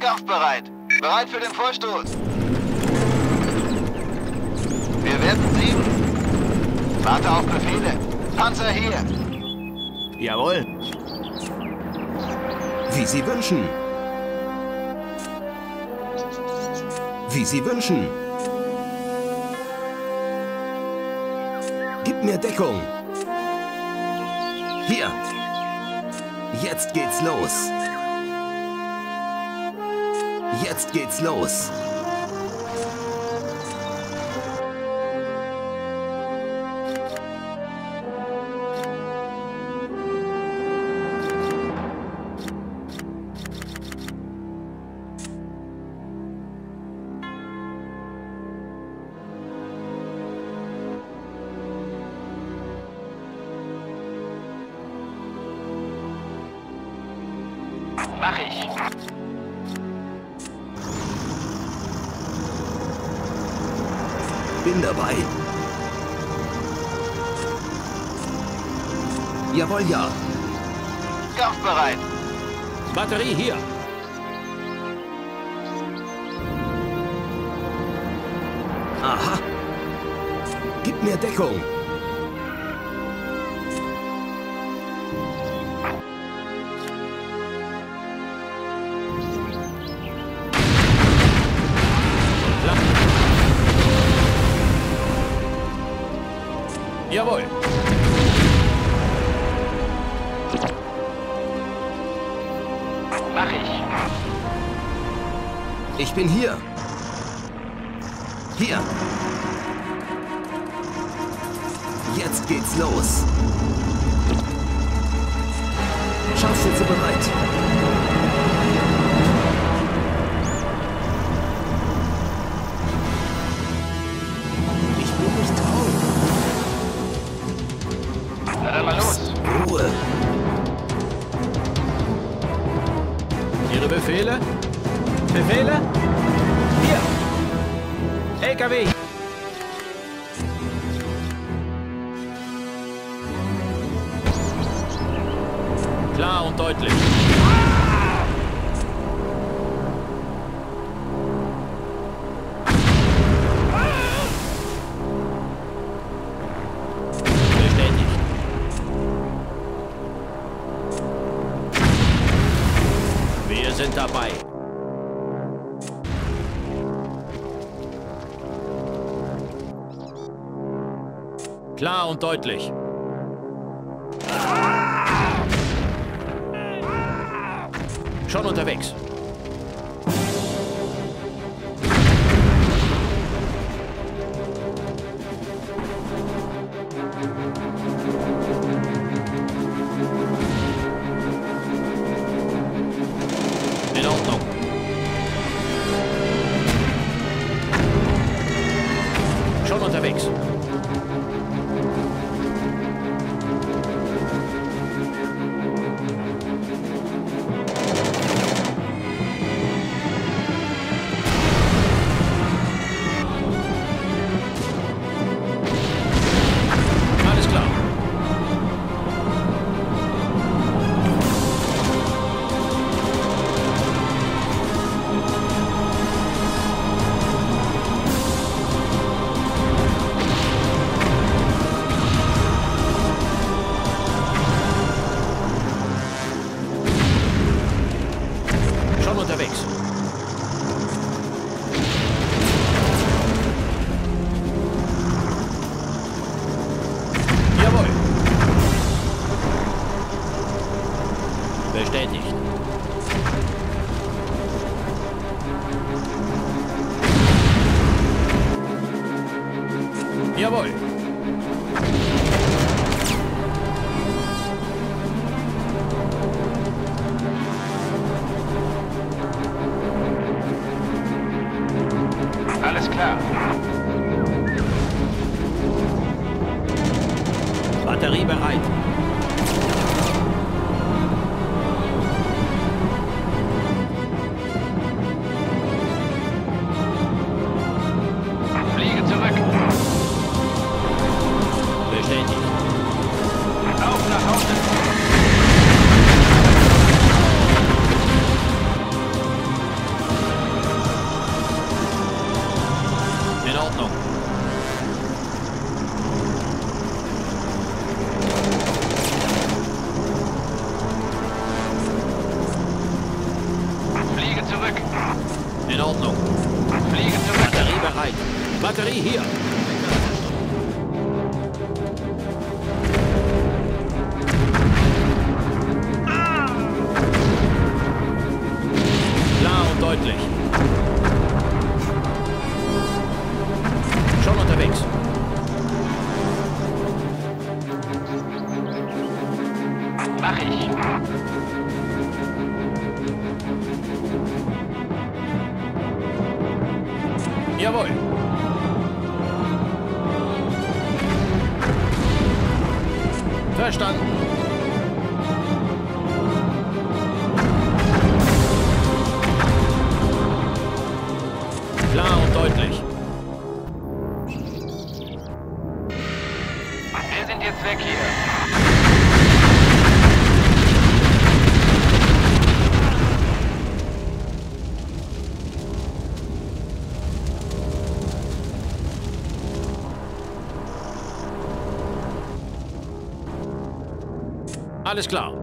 Kampfbereit. Bereit für den Vorstoß. Wir werden siegen. Warte auf Befehle. Panzer hier. Jawohl. Wie Sie wünschen. Wie Sie wünschen. Gib mir Deckung. Hier. Jetzt geht's los. Jetzt geht's los. Mach ich. Bin dabei. Jawohl, ja. Kampfbereit. Batterie hier. Aha. Gib mir Deckung. Jetzt geht's los. Scharfschütze bereit. Ich bin nicht taub. Na dann mal los. Ruhe. Ihre Befehle? Befehle? Hier. LKW. Und deutlich. Schon unterwegs. Alles klar.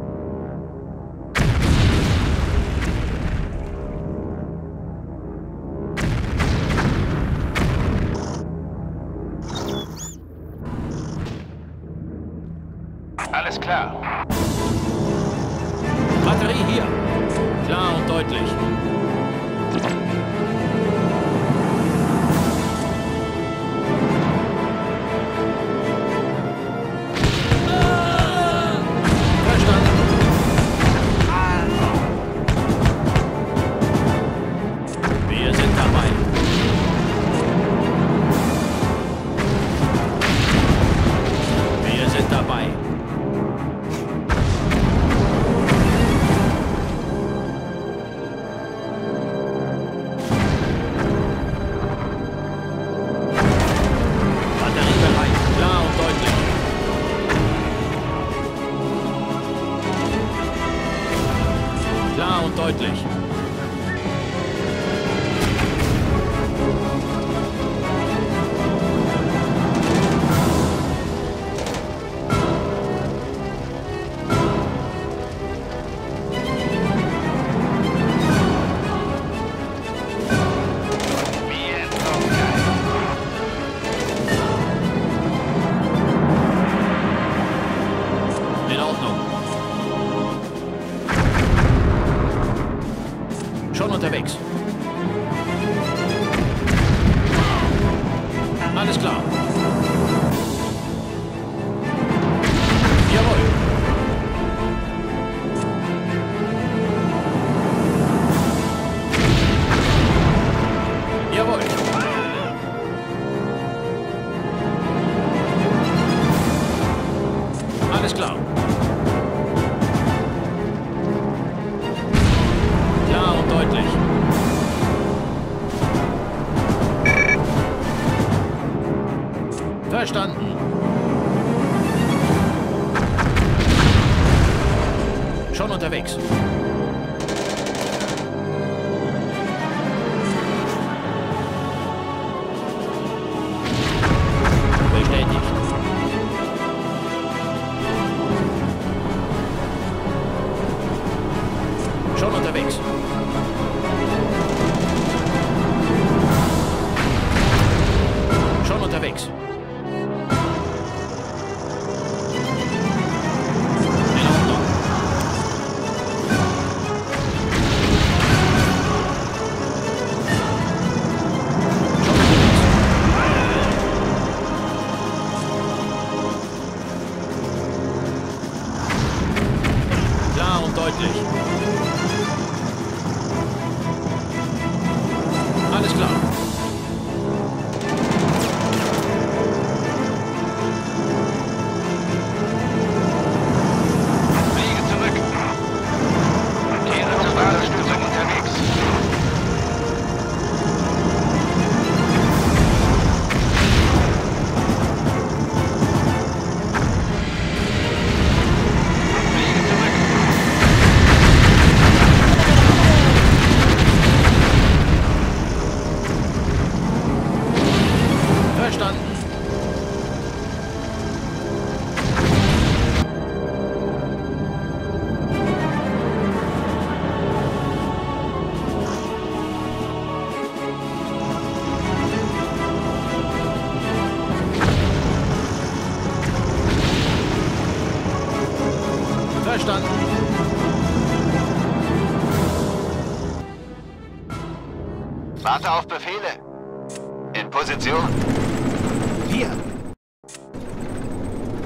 Klar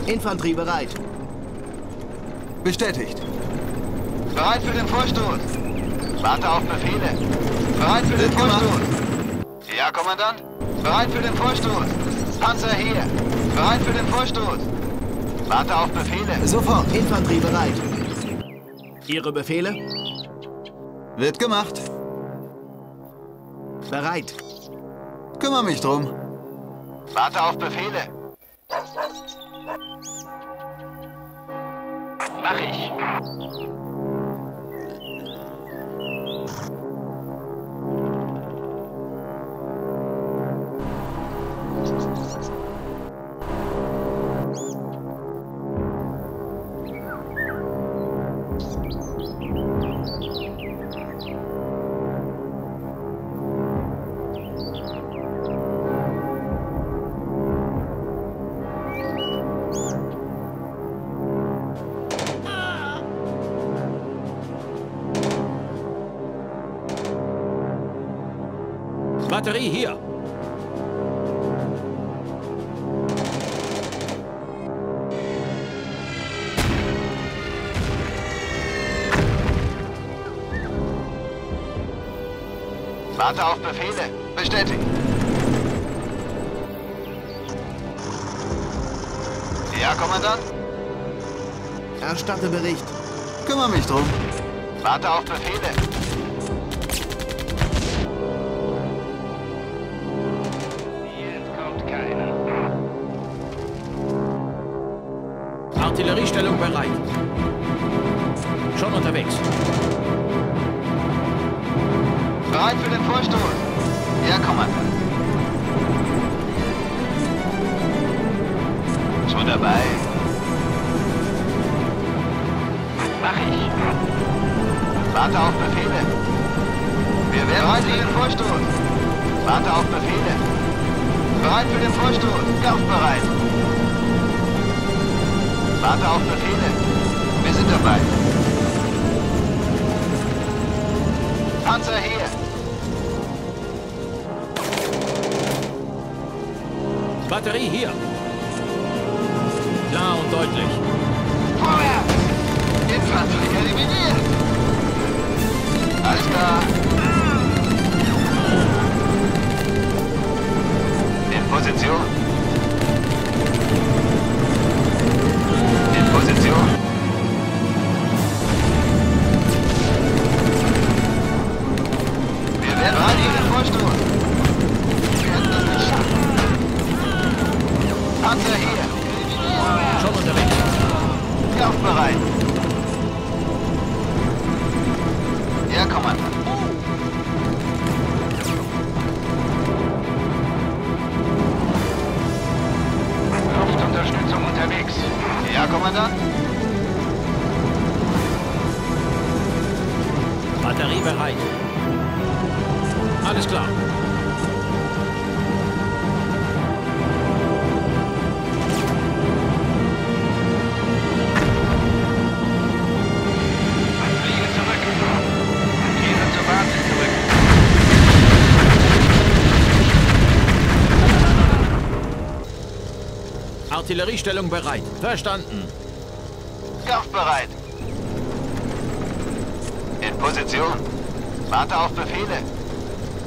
Infanterie bereit. Bestätigt. Bereit für den Vorstoß. Warte auf Befehle. Bereit für den. Vorstoß. Ja, Kommandant. Bereit für den Vorstoß. Panzer hier. Bereit für den Vorstoß. Warte auf Befehle. Sofort. Infanterie bereit. Ihre Befehle? Wird gemacht. Bereit. Kümmer mich drum. Warte auf Befehle. Mach ich. Batterie hier. Warte auf Befehle. Bestätigt. Ja, Kommandant. Erstatte Bericht. Kümmer mich drum. Warte auf Befehle. Bereit für den Vorstoß. Ja, Kommandant. Schon dabei. Mach ich. Warte auf Befehle. Wir werden bereit für den Vorstoß. Warte auf Befehle. Bereit für den Vorstoß. Kampfbereit. Warte auf Befehle. Wir sind dabei. Panzer hier. Batterie hier. Klar und deutlich. Artilleriestellung bereit. Verstanden. Kampfbereit. In Position. Warte auf Befehle.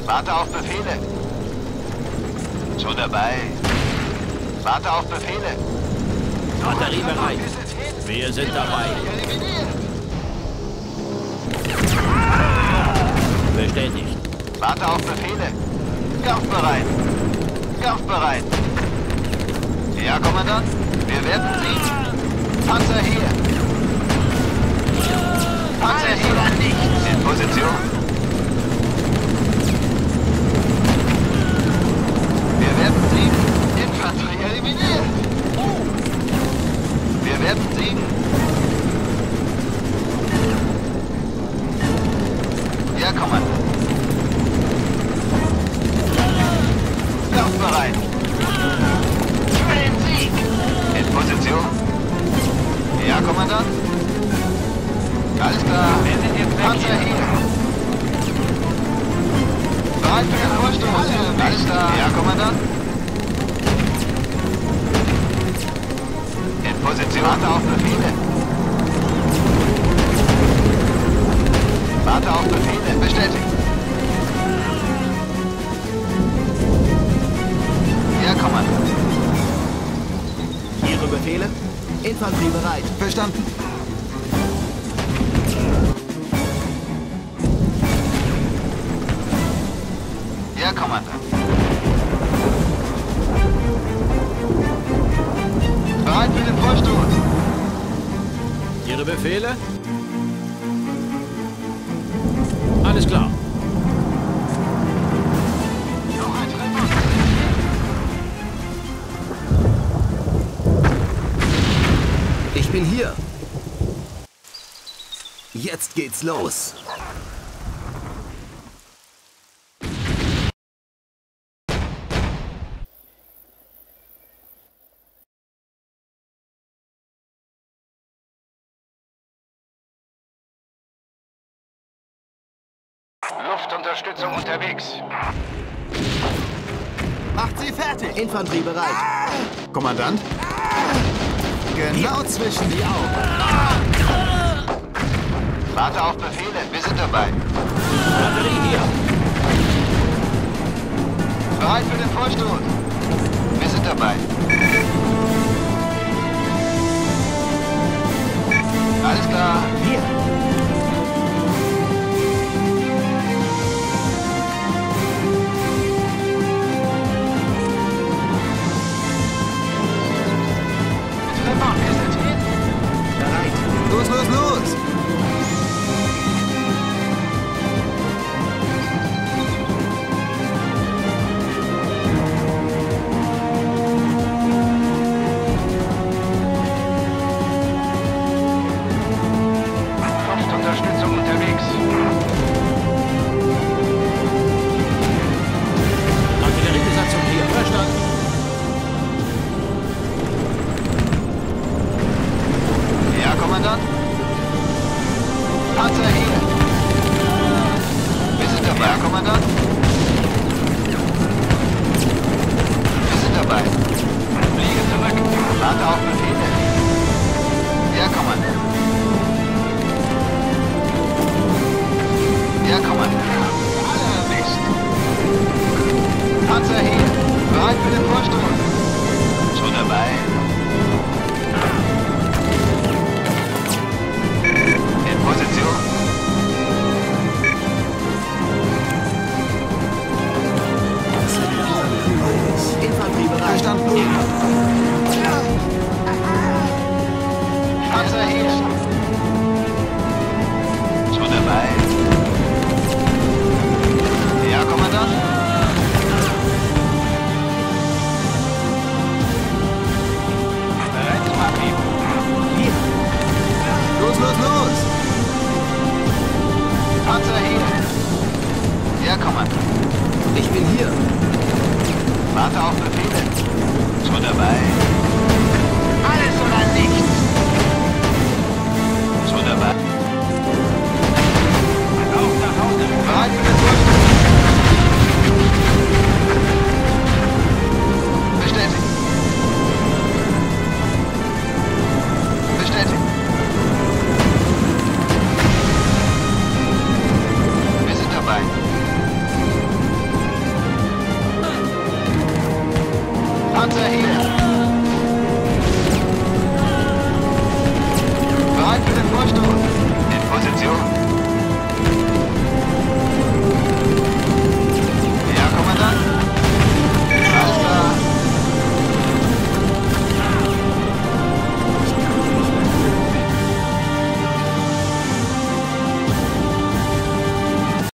Warte auf Befehle. Schon dabei. Warte auf Befehle. Batterie bereit. Wir sind dabei. Bestätigt. Warte auf Befehle. Kampfbereit. Kampfbereit. Ja, Kommandant. Wir werden Sie. Panzer hier. Panzer hier. In Position. Jetzt geht's los. Luftunterstützung unterwegs. Macht sie fertig! Infanterie bereit. Ah! Kommandant? Ah! Genau zwischen die Augen. Ah! Warte auf Befehle, wir sind dabei. Batterie hier. Bereit für den Vorstoß. Wir sind dabei. Alles klar. Hier. Los, los, los!